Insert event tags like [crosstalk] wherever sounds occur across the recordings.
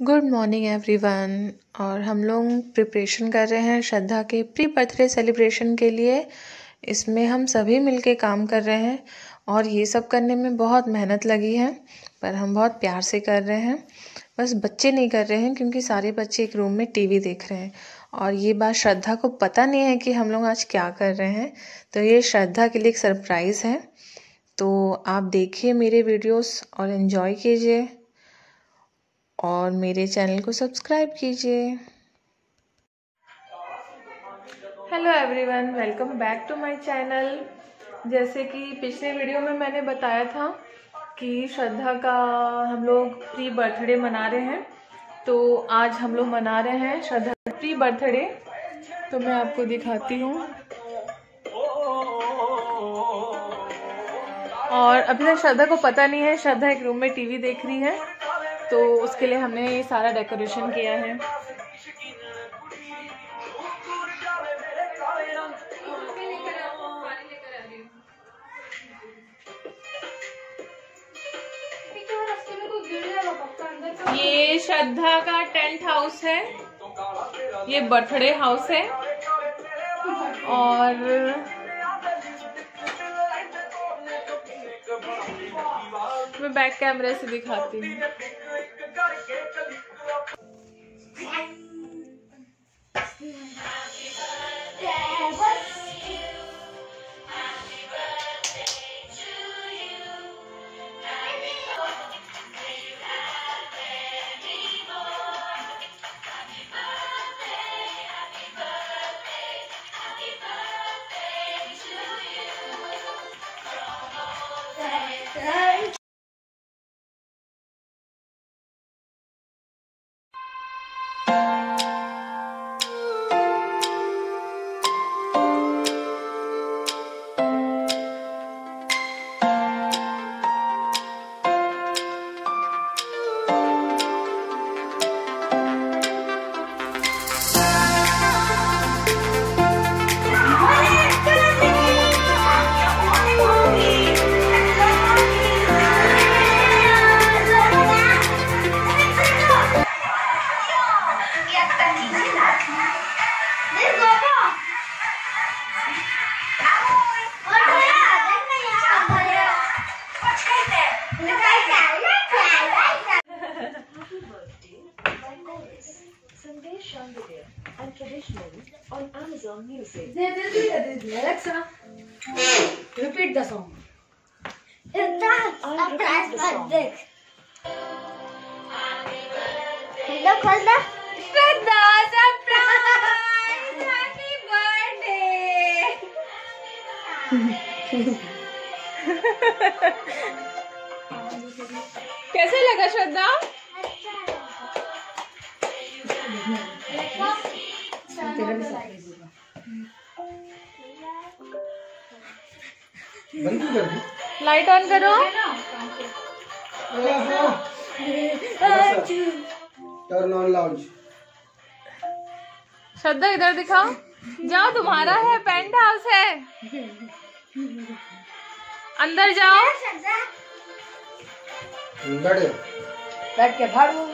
Good morning everyone और हम लोग प्रिपरेशन कर रहे हैं श्रद्धा के प्री बर्थडे सेलिब्रेशन के लिए। इसमें हम सभी मिलके काम कर रहे हैं और ये सब करने में बहुत मेहनत लगी है, पर हम बहुत प्यार से कर रहे हैं। बस बच्चे नहीं कर रहे हैं, क्योंकि सारे बच्चे एक रूम में टीवी देख रहे हैं। और ये बात श्रद्धा को पता नहीं है कि हम लोग आज क्या कर रहे हैं। तो ये श्रद्धा के लिए एक सरप्राइज़ है। तो आप देखिए मेरे वीडियोस और इन्जॉय कीजिए। और मेरे चैनल को सब्सक्राइब कीजिए। Hello everyone welcome back to my channel जैसे कि पिछले वीडियो में मैंने बताया था कि श्रद्धा का हम लोग प्री बर्थडे मना रहे हैं। तो आज हम लोग मना रहे हैं श्रद्धा प्री बर्थडे तो मैं आपको दिखाती हूँ। और अभी तक श्रद्धा को पता नहीं है, श्रद्धा एक रूम में टीवी देख रही है। तो उसके लिए हमने ये सारा डेकोरेशन किया है। ये श्रद्धा का टेंट हाउस है। ये बर्थडे हाउस है। और मैं बैक कैमरे से दिखाती हूँ। हेलो खोल दो श्रद्धा सरप्राइज़ हैप्पी बर्थडे कैसे लगा श्रद्धा? तेरा भी सरप्राइज़ होगा बंद क्यों कर दी लाइट ऑन करो। टर्न ऑन लाउंज श्रद्धा इधर दिखाओ। जाओ तुम्हारा है पेंट हाउस है। अंदर जाओ। बैठ बैठ के भाड़ू।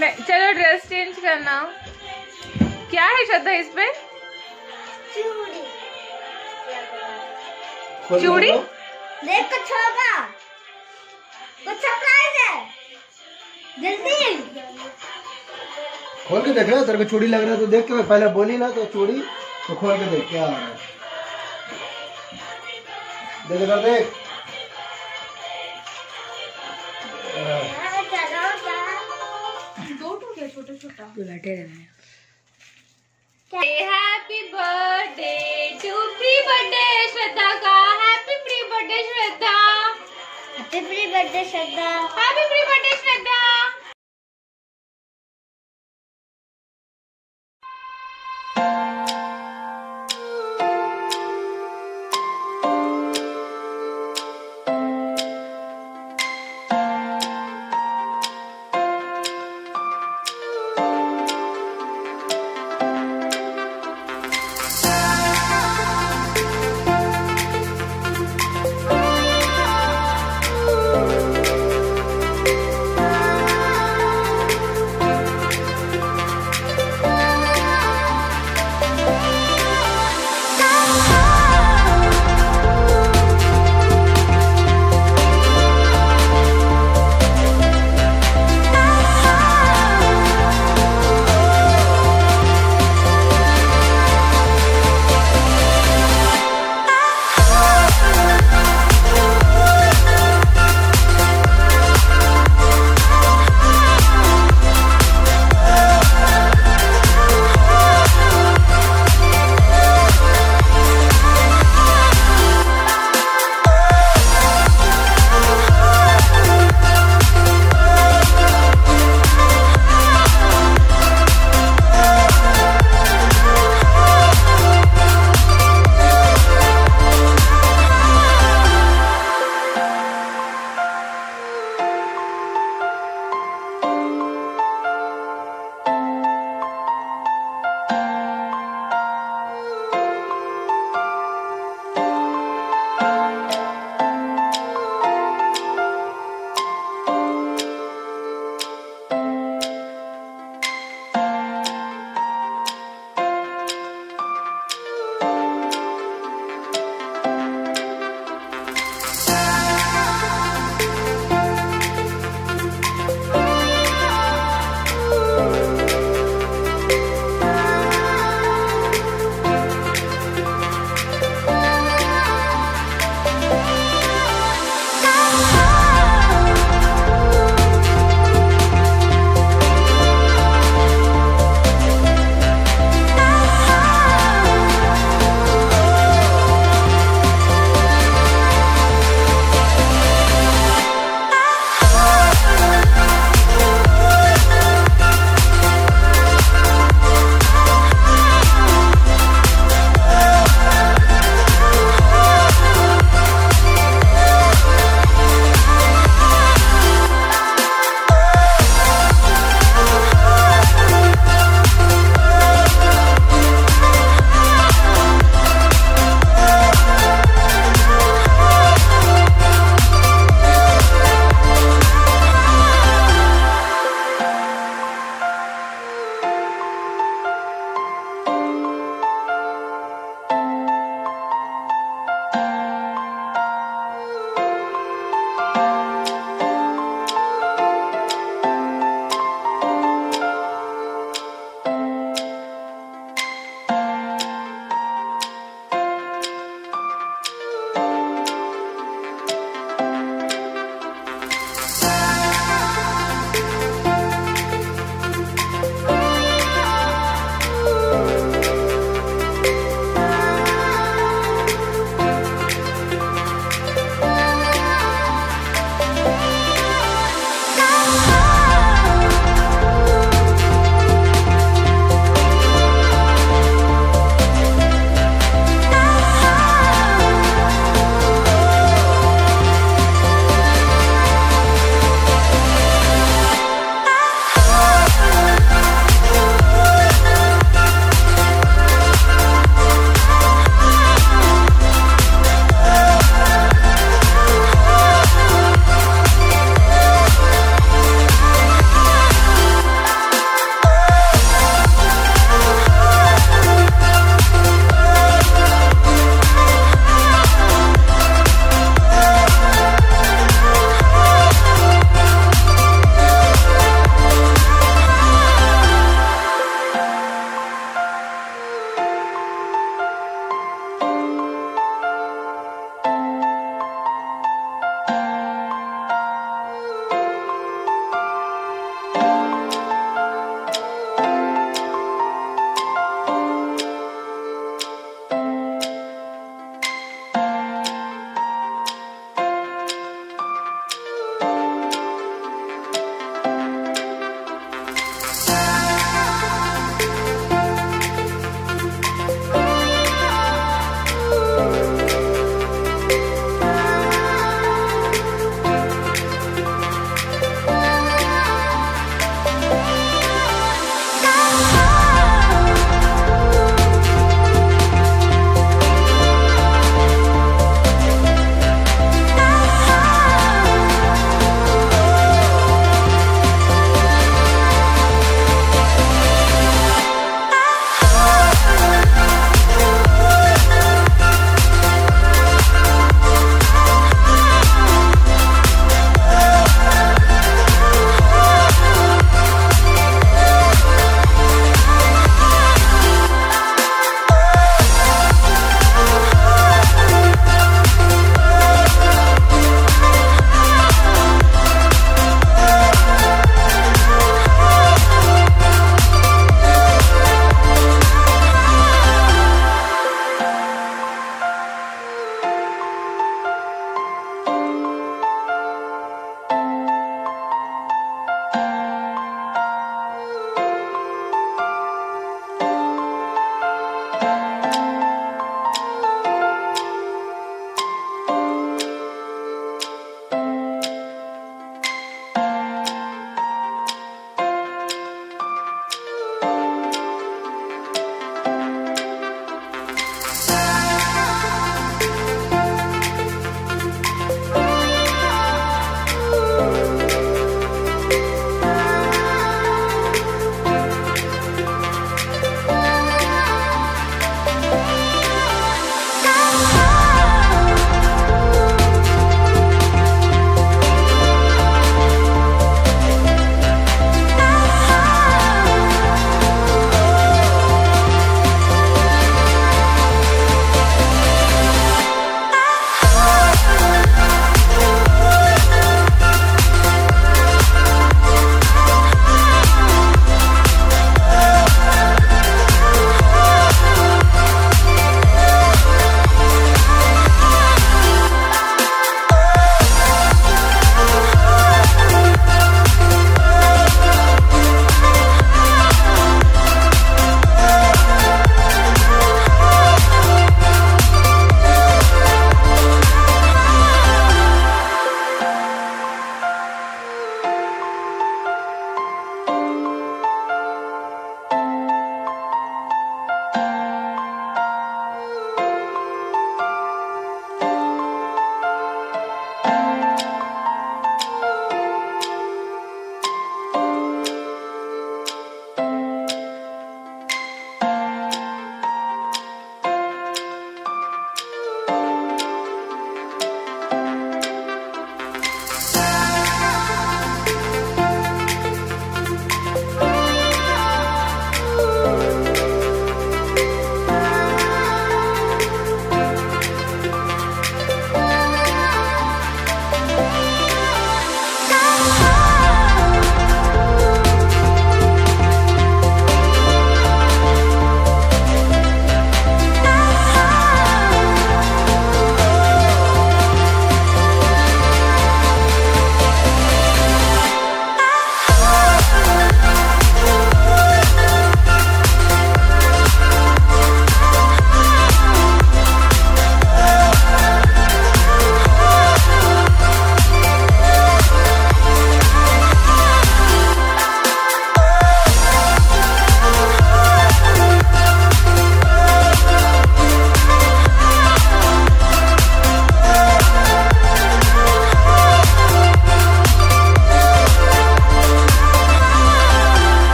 नहीं, चलो ड्रेस चेंज करना। क्या है श्रद्धा इस पे? खोल के चूड़ी? देखो। देख कुछ होगा कुछ सरप्राइज़ है? जल्दी। खोल के देख रहा तेरे को चूड़ी लग रहा है तो देख के पहले बोली ना तो चूड़ी तो खोल के देख क्या आ रहा है। देख इधर देख। तू बैठे रहना। Happy birthday to pre birthday Shraddha का। Happy pre birthday Shraddha happy pre birthday Shraddha happy pre birthday Shraddha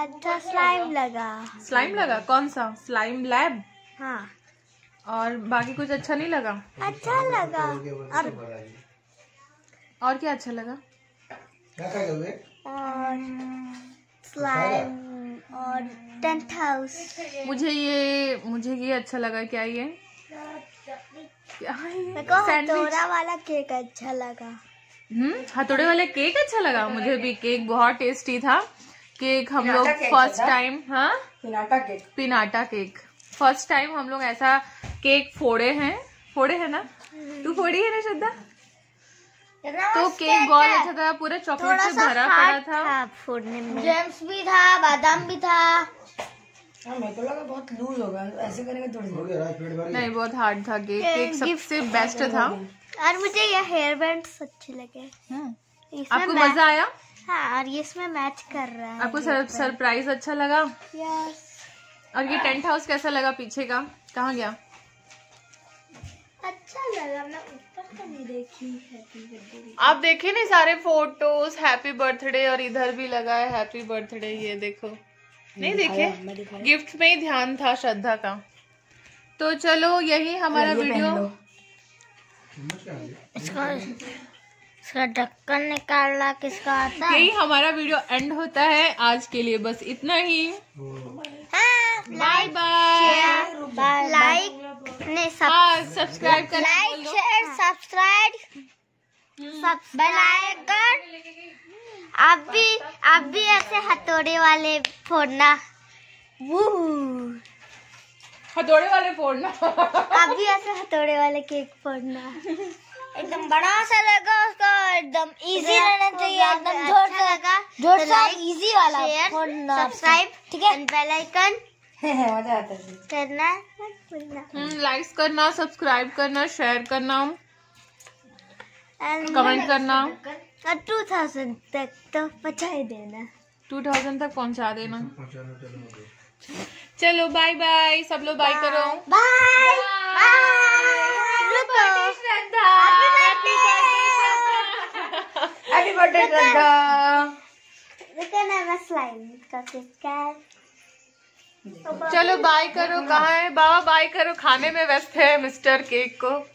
अच्छा स्लाइम लगा। स्लाइम लगा? कौन सा? स्लाइम लैब हाँ। और बाकी कुछ अच्छा नहीं लगा? अच्छा लगा। और और क्या अच्छा लगा? क्या क्या कर और स्लाइम और टेंट हाउस मुझे ये मुझे ये अच्छा लगा। क्या ये? क्या ये? हथौड़ा वाला केक अच्छा लगा। हम्म हथौड़े वाले केक अच्छा लगा? मुझे भी केक बहुत टेस्टी था। केक हम लोग फ़र्स्ट टाइम हाँ pinata cake pinata cake first time हम लोग ऐसा केक फोड़े हैं। फोड़े है ना? तू फोड़ी है ना श्रद्धा? तो केक बहुत अच्छा था पूरा चॉकलेट से भरा पड़ा था। था फोड़ने में। जेम्स भी था बादाम भी था। हाँ मेरे को लगा बहुत लूज होगा ऐसे करेंगे थोड़ी हो नहीं बहुत हार्ड था केक केक सबसे बेस्ट था। और मुझे ये हेयर बैंड अच्छे लगे। हम्म। आपको मज़ा आया? हाँ और ये इसमें मैच कर रहा है आपको सर, सरप्राइज़ अच्छा लगा? यस और ये टेंट हाउस कैसा लगा पीछे का? कहाँ गया? अच्छा लगा मैं ऊपर से नहीं देखी हैप्पी बर्थडे आप देखे ना सारे फ़ोटोज़ हैप्पी बर्थडे और इधर भी लगा है हैप्पी बर्थडे ये देखो। नहीं देखे? गिफ्ट में ही ध्यान था श्रद्धा का। तो चलो यही हमारा वीडियो इसका ढक्कन निकालना किसका आता है? यही हमारा वीडियो एंड होता है आज के लिए बस इतना ही। बाय बाय लाइक नहीं सब हाँ सब्सक्राइब कर लाइक शेयर सब्सक्राइब सब बेल। आइकन आप भी आप भी ऐसे हथौड़े वाले फोड़ना। वो हथौड़े वाले फोड़ना। आप भी ऐसे हथौड़े वाले केक फोड़ना। [laughs] एकदम बड़ा सा लगा। एकदम इजी रहना चाहिए एकदम ज़ोर से लगा ज़ोर से इजी वाला सब्सक्राइब ठीक है? बेल आइकन मज़ा आता है करना मत भूलना। लाइक करना सब्सक्राइब करना शेयर करना कमेंट करना। और टू थाउज़ेंड तक तो पहुँचा ही देना। 2000 तक पहुँचा देना। चलो बाय बाय सब लोग बाय करो। बाय रुको का केक चलो बाय करो कहाँ है? बाबा बाय करो खाने में व्यस्त है मिस्टर केक को।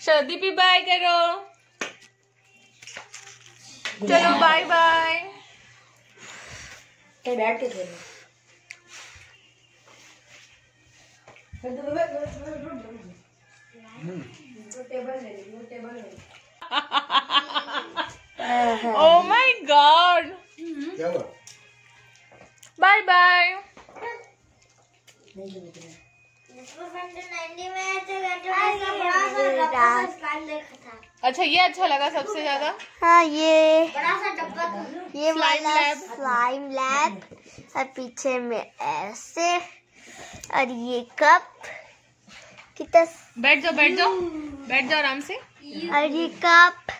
शर्दी भी बाय करो। चलो बाय बाय। बैठ के खेलो। [laughs] ओ माय गॉड क्या हुआ बाय बाय अच्छा ये अच्छा लगा सबसे ज़्यादा। हाँ ये। ये Slime वाला lab. स्लाइम लैब और पीछे में ऐसे। और ये कप कितना बैठ जाओ बैठ जाओ। बैठ जाओ आराम से। और ये कप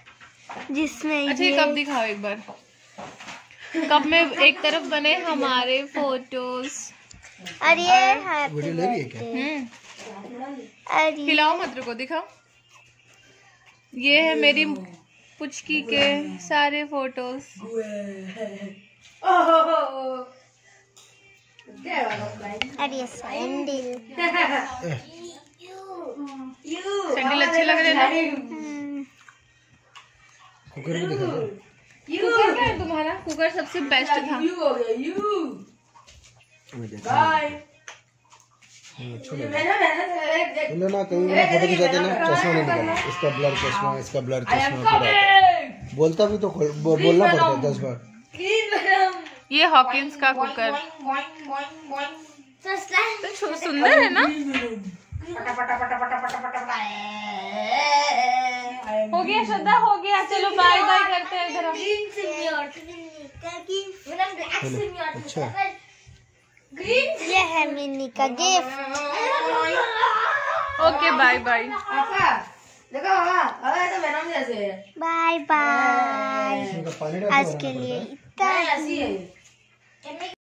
जिसमें अच्छा ये कप दिखाओ एक बार। कप में एक तरफ़ बने हमारे फ़ोटोज़ और ये हैप्पी वीडियो ले रही है क्या? हम्म। और ये हिलाओ दिखाओ। ये है मेरी पुचकी के सारे फ़ोटोज़ ये सैंडल सैंडल अच्छे लग रहे हैं कुकर भी दिखा दो कुकर क्या है तुम्हारा कुकर सबसे बेस्ट था बोलो ना कहीं ना फ़ोटो खिंचाते ना चश्मा नहीं निकालना इसका ब्लर चश्मा इसका ब्लर चश्मा पूरा बोलता भी तो बोलना पड़ता है दस बार ये हॉकिंस का कुकर तो सुंदर है ना हो गया श्रद्धा हो गया। चलो बाय बाय करते हैं इधर अच्छा ये है मिनी का गिफ्ट ओके बाय बाय देखो अरे मैडम जैसे बाय बाय आज के लिए इतना है।